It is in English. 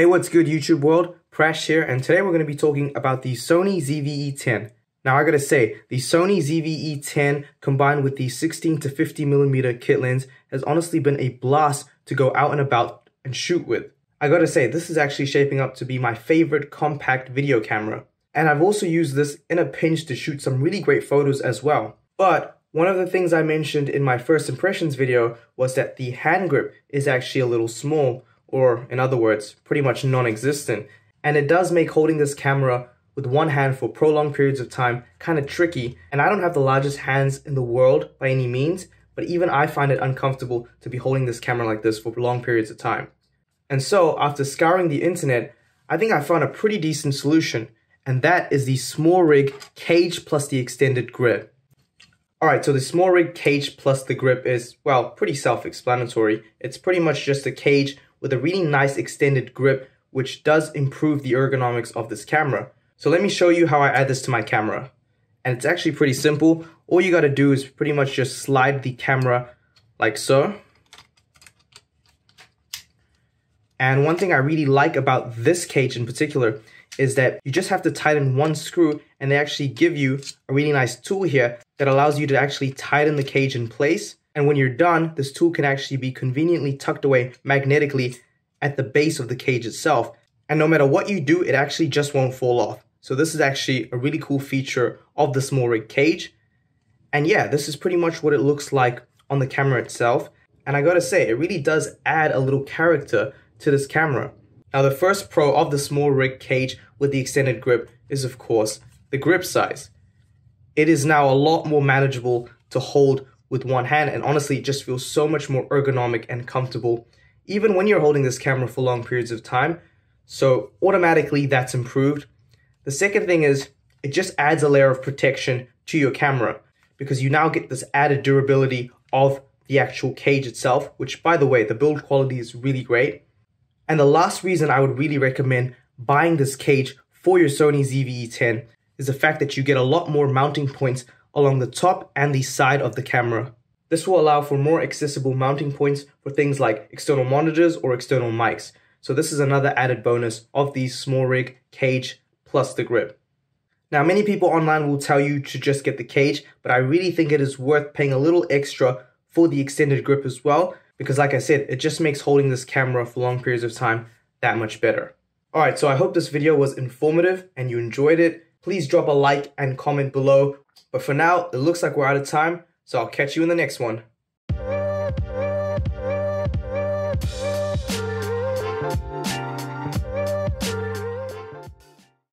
Hey, what's good YouTube world? Prash here, and today we're going to be talking about the Sony ZV-E10. Now I gotta say, the Sony ZV-E10 combined with the 16 to 50 millimeter kit lens has honestly been a blast to go out and about and shoot with. I gotta say, this is actually shaping up to be my favorite compact video camera. And I've also used this in a pinch to shoot some really great photos as well. But one of the things I mentioned in my first impressions video was that the hand grip is actually a little small, or in other words, pretty much non-existent. And it does make holding this camera with one hand for prolonged periods of time kind of tricky. And I don't have the largest hands in the world by any means, but even I find it uncomfortable to be holding this camera like this for long periods of time. And so, after scouring the internet, I think I found a pretty decent solution, and that is the SmallRig cage plus the extended grip. Alright, so the SmallRig cage plus the grip is, well, pretty self-explanatory. It's pretty much just a cage with a really nice extended grip which does improve the ergonomics of this camera. So let me show you how I add this to my camera. And it's actually pretty simple. All you gotta do is pretty much just slide the camera like so. And one thing I really like about this cage in particular is that you just have to tighten one screw and they actually give you a really nice tool here that allows you to actually tighten the cage in place. And when you're done, this tool can actually be conveniently tucked away magnetically at the base of the cage itself. And no matter what you do, it actually just won't fall off. So this is actually a really cool feature of the SmallRig cage. And yeah, this is pretty much what it looks like on the camera itself. And I gotta say, it really does add a little character to this camera. Now the first pro of the SmallRig cage with the extended grip is of course the grip size. It is now a lot more manageable to hold with one hand and honestly it just feels so much more ergonomic and comfortable even when you're holding this camera for long periods of time. So automatically that's improved. The second thing is it just adds a layer of protection to your camera because you now get this added durability of the actual cage itself, which by the way, the build quality is really great. And the last reason I would really recommend buying this cage for your Sony ZV-E10 is the fact that you get a lot more mounting points along the top and the side of the camera. This will allow for more accessible mounting points for things like external monitors or external mics. So this is another added bonus of the SmallRig cage plus the grip. Now many people online will tell you to just get the cage, but I really think it is worth paying a little extra for the extended grip as well, because like I said, it just makes holding this camera for long periods of time that much better. Alright, so I hope this video was informative and you enjoyed it. Please drop a like and comment below. But for now, it looks like we're out of time. So I'll catch you in the next one.